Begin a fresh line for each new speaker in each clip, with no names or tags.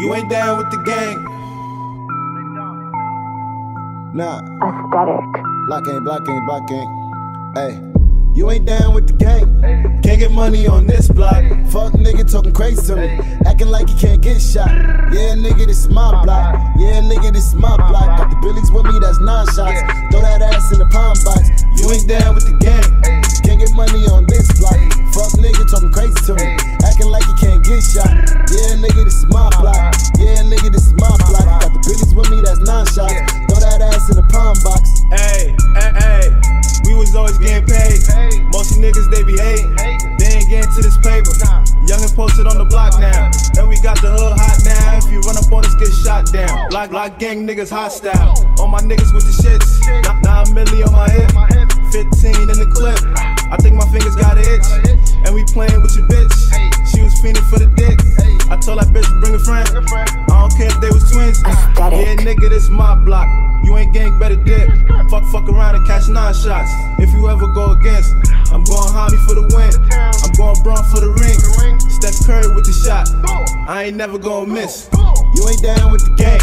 You ain't down with the gang.
Nah.
Aesthetic.
Block ain't, block ain't, block ain't. Hey. You ain't down with the gang.
Can't get money on this block.
Fuck nigga talking crazy to me. Acting like he can't get shot. Yeah, nigga, this is my block. Yeah, nigga, this is my block. Got the billies with me, that's nine shots. Throw that ass in the palm box. You ain't
down with the gang.
Can't get money on me, that's nine shots. Throw that ass in the palm box.
Hey, hey, hey. We was always getting paid. Most of niggas they be hating. They ain't getting to this paper. Youngin' posted on the block now. And we got the hood hot now. If you run up on us, get shot down. Block, block gang niggas hostile. All my niggas with the shits. Nine, nine milli on my hip. 15 in the clip. I think my fingers got an itch. And we playing block. You ain't gang, better dip. Fuck, fuck around and catch nine shots. If you ever go against, I'm going Kobe for the win.
I'm
going Bron for the ring. Steph Curry with the shot. I ain't never gonna miss. You
ain't down with the gang.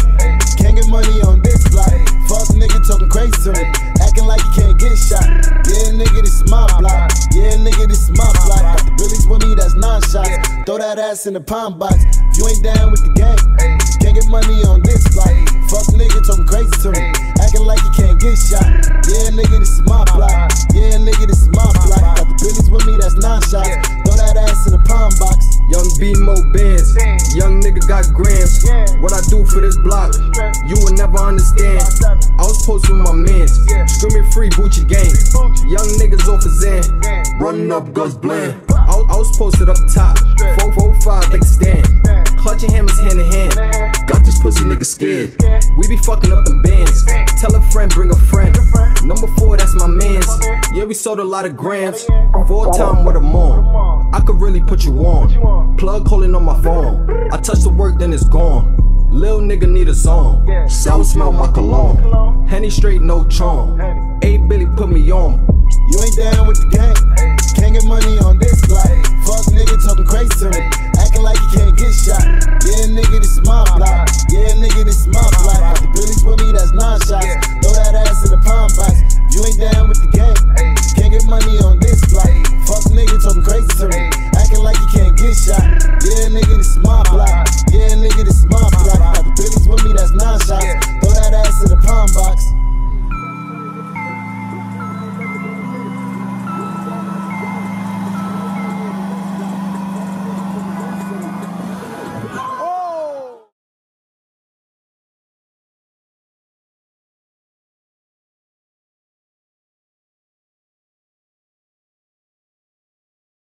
Can't get money on this block. Fuck nigga talking crazy to me. Acting like you can't get shot. Yeah, nigga, this is my block. Yeah, nigga, this is my block. Got the billies with me, that's nine shots. Throw that ass in the palm box. You ain't down with the gang. Can't get money on this block.
Young Simoe Bandz, young nigga got grams. What I do for this block, you will never understand. I was posted with my mans, screaming free Gucci gang. Young niggas off a Zen, running up Gus Bland. I, I was posted up top, 445 big stand. Clutching hammers hand in hand. Got this pussy nigga scared. We be fucking up them bands. Tell a friend, bring a friend. Number four, that's my mans. Yeah, we sold a lot of grams.
4Tyme
with a mom. I could really put you on. Plug calling on my phone. I touch the work, then it's gone. Lil nigga need a song. Sour smell my cologne. Henny straight, no charm. A Billy put me on.
You ain't down with the gang. Can't get money on this block. Fuck nigga talking crazy to me. Acting like you can't get shot. Yeah, nigga, this is my block. Yeah, nigga, this is my block. The Billy's with me, that's nine shots.